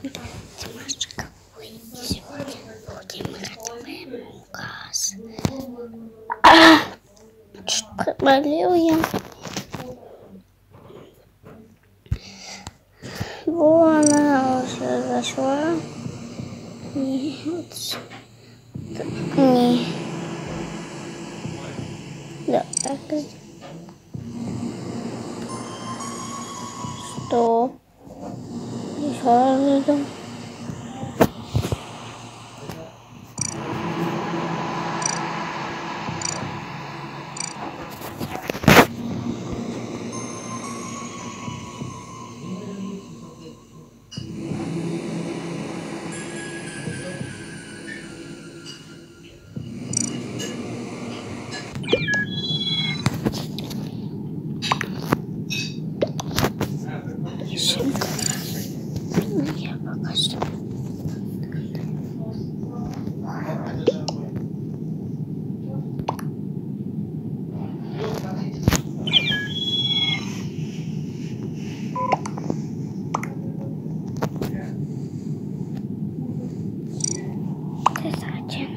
Димашка, ой, сегодня будем готовим указ. А, чуть проболел я. Вон она уже зашла. Вот не. Да, так. Еще Я пока что. Ты зачем?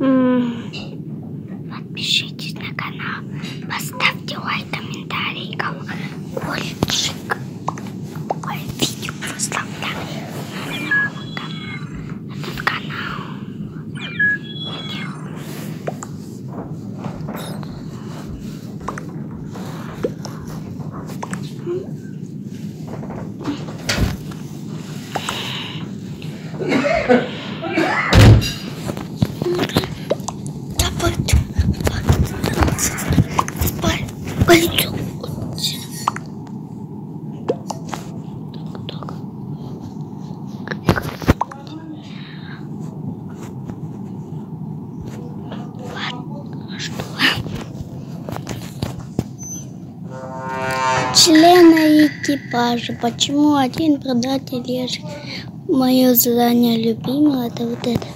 М, Подпишитесь на канал, поставьте лайк, комментарий, колокольчик. Ой, видео поставляю. Этот канал. я делаю. Да пойду. Спать. Пойду. Так, так. Ладно, что? Члены экипажа. Почему один предатель лежит? Мое задание любимое это вот это.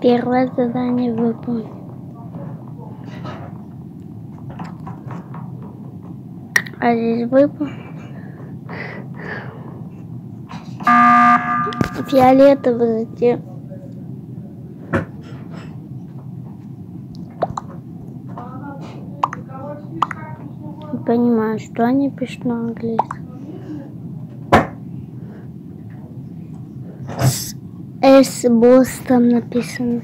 Первое задание выполнено. А здесь выпал. Фиолетовый затем. Не понимаю, что они пишут на английском. С босс там написано.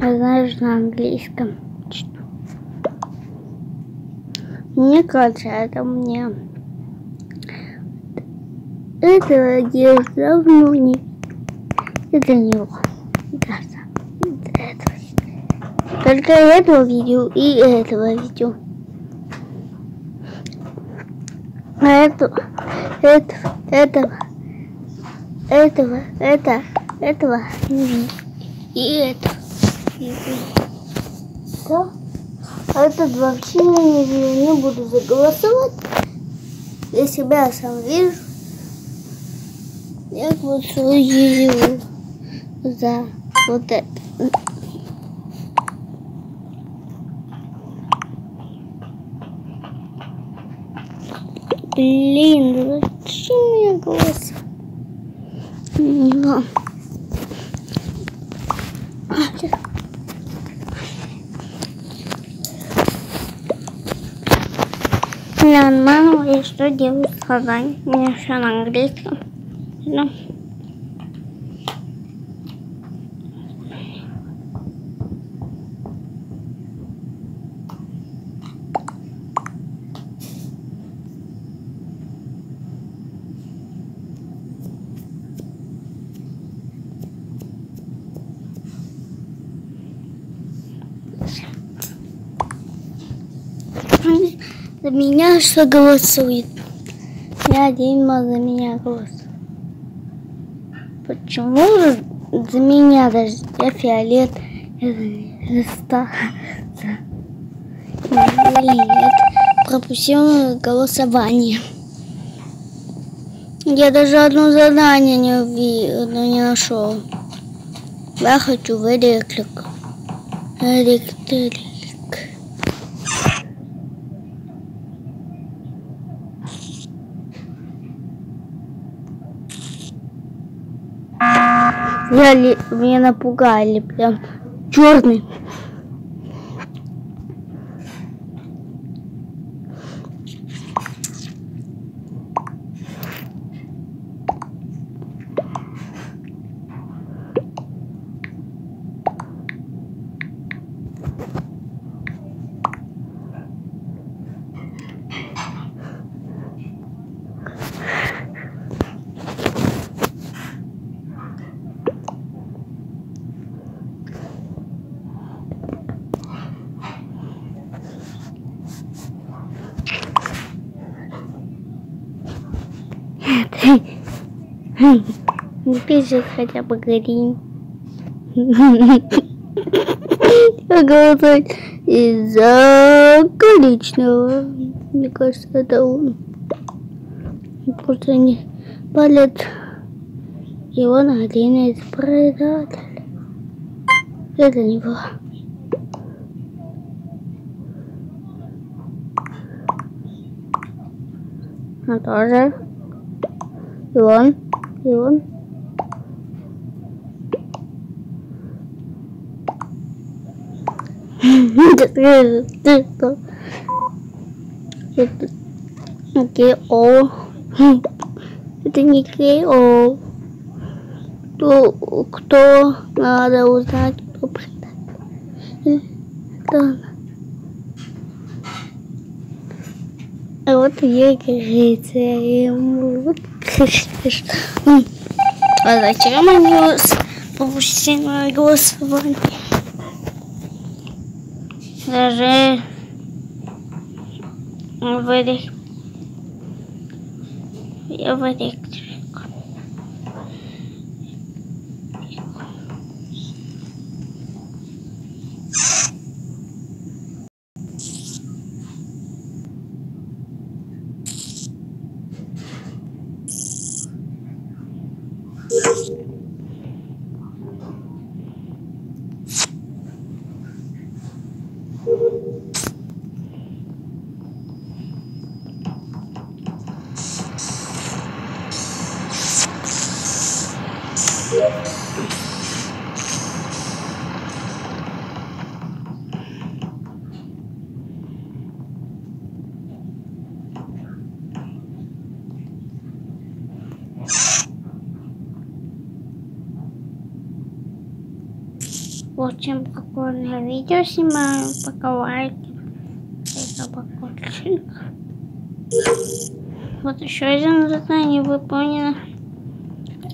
А знаешь, на английском. Что? Мне кажется, это мне. Это я давно не... Это не его. Да, да. Это. Только этого видео и этого видео. А этого, этого, этого, этого, это, этого. И это. не видно. Да? А этот вообще не. Не буду заголосовать. Я себя сам вижу. Я голосую за вот это. Блин, зачем я голос? Ну. Нормально, я что делаю сказать? У меня все на английском. Ну. За меня что голосует? Я Дима за меня голосует. Почему за меня даже я фиолет? Это Нет, пропустил голосование. Я даже одно задание не увидел, не нашел. Я хочу в электрик. Электрик. Я ли, меня напугали прям черный. Ты же хотя бы гори. Голосовать из-за количного. Мне кажется, это он. Просто не палит. И он один из предателей. Это него. А тоже. И он. И он. Это Кео. Это не Кео. Кто, кто надо узнать, кто предатель. Это А вот я кажется, ему вот А зачем они пропустили мое голосование? Даже в электрику. Я в электрику. Очень прикольное видео снимаю, пока лайки. Это колокольчик. Вот еще один задание выполнено.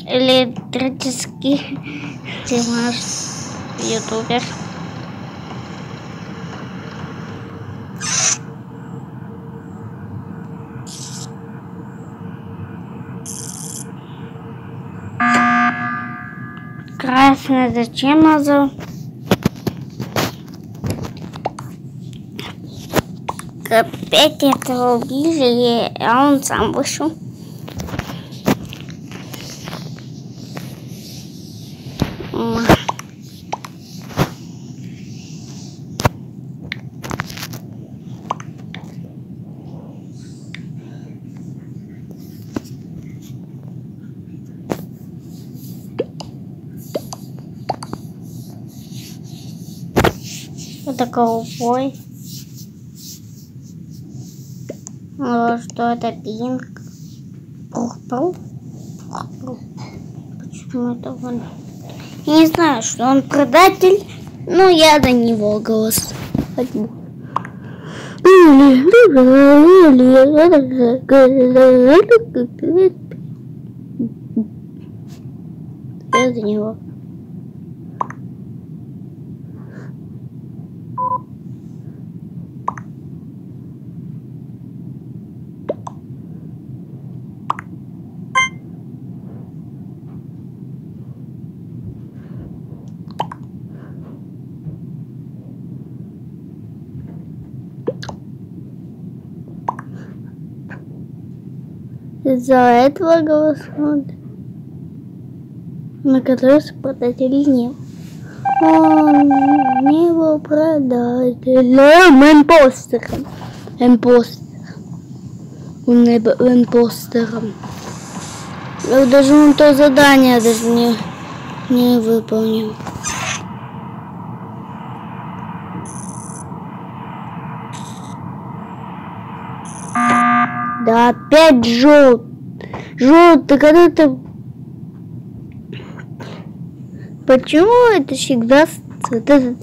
Электрический снимаш ютубер. Красный зачем назвал? Опять этого убили, а он сам вышел. М. Это голубой. А, что это пинг? Пурпл. Почему это он? Я не знаю, что он предатель, но я до него голосовать буду. Я за него. Из-за этого голосуют, на который продатель не Он не был продателем, импостером. Импостером. Он не был импостером. Даже он то задание даже не, не выполнил. Да опять. Жжет, ты когда ты... Почему это всегда вот этот...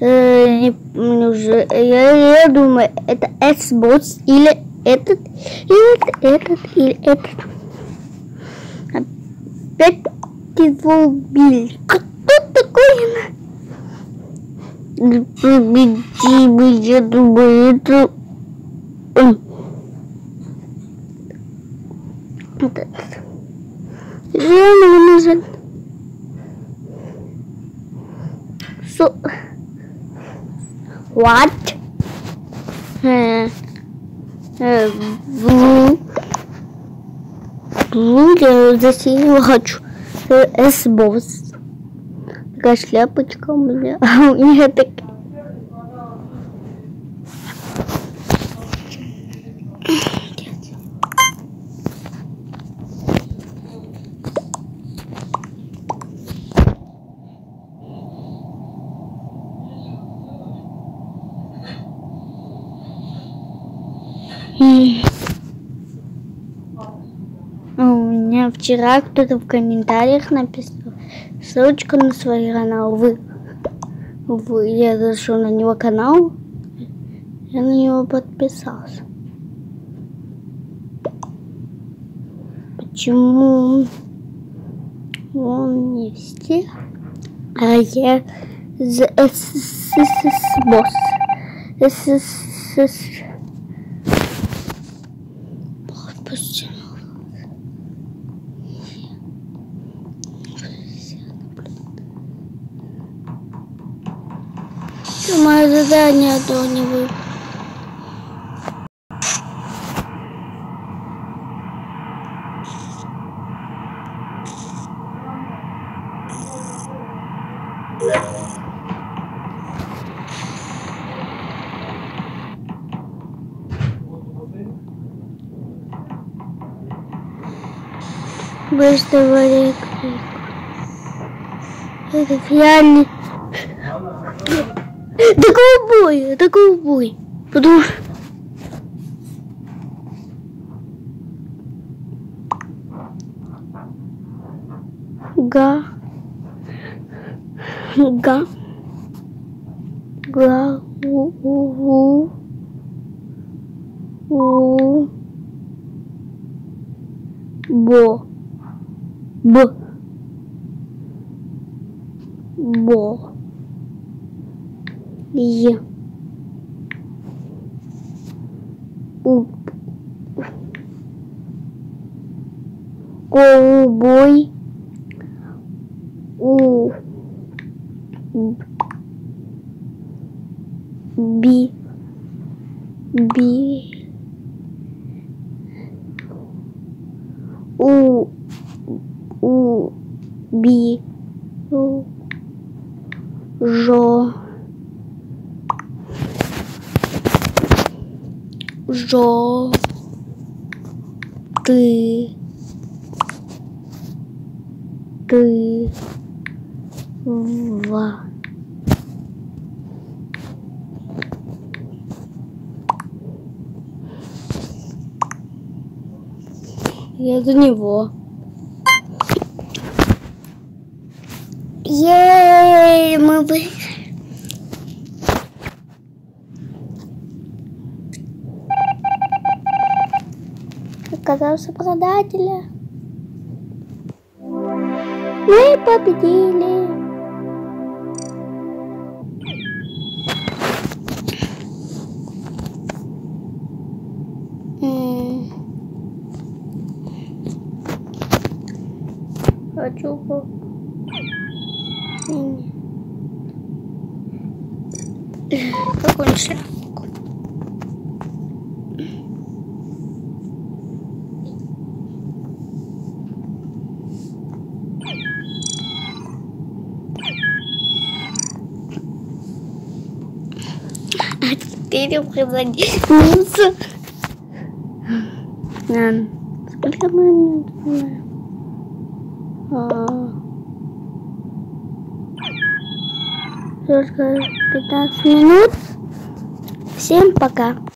Э, не, уже, я, я думаю, это S-босс или этот, или этот, или этот. Опять его убили. Кто такой? Победи, я думаю, это... Вот этот. Зеленый нужен. So, what? Э, э, blue. Blue я засеяла хочу. S-босс. Такая шляпочка у меня. А у меня такая. А У меня вчера кто-то в комментариях написал ссылочку на свой канал. Вы, вы, я зашел на него канал, я на него подписался. Почему он не все, а я за босс. Задание до него. Выставили крик. Это реальный... Да голубой, это голубой. Потому что... Га. Га. Га. У. У. У. Бо. Б. Бо. Е. У. Голубой. У. Би. Би. У. У. Би. У. Жо. Жо. Ты. Ты. В. Я за него. Ей, мы вы. Оказался продателя. Мы победили. чего. Какой-нибудь шляпку. А теперь уходить. Сколько мы минут? 15 минут. Всем пока.